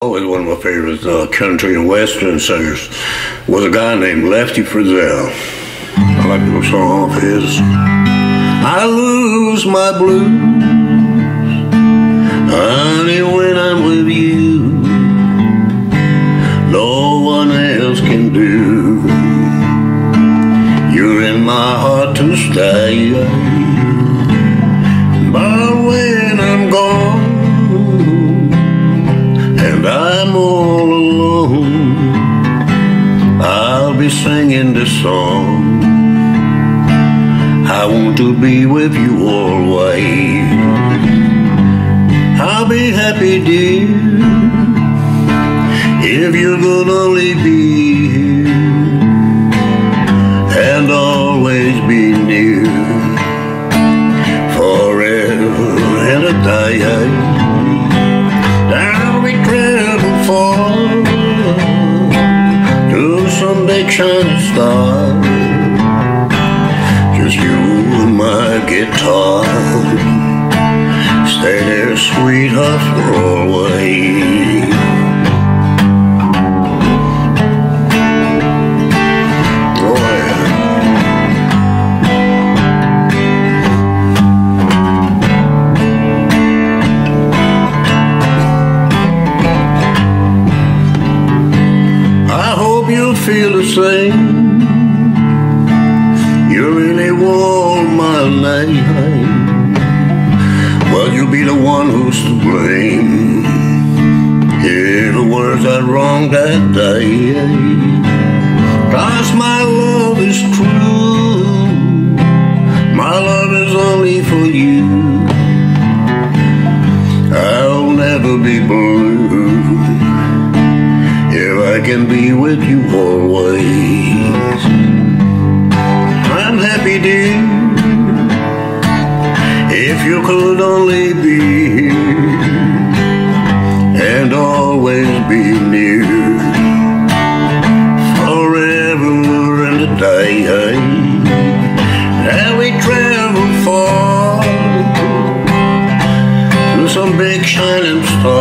Always one of my favorite uh, country and western singers was a guy named Lefty Frizzell. I like little song of his. I lose my blues, honey, when I'm with you. No one else can do. You're in my heart to stay. Singing this song. I want to be with you always. I'll be happy, dear, if you're gonna only be here shining star. Just you and my guitar. Stay there, sweetheart, for always. Feel the same. You really want my name. Well, you'll be the one who's to blame. Hear the words I wrong that day. Cause my love is true. My love is only for you. I'll never be blue I can be with you always. I'm happy, dear, if you could only be here and always be near forever and a day. And we travel far to some big shining star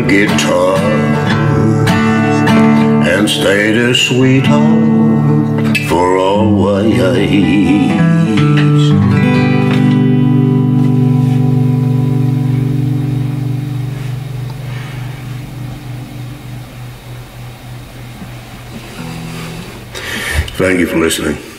guitar and stay there, sweetheart, for always. Thank you for listening.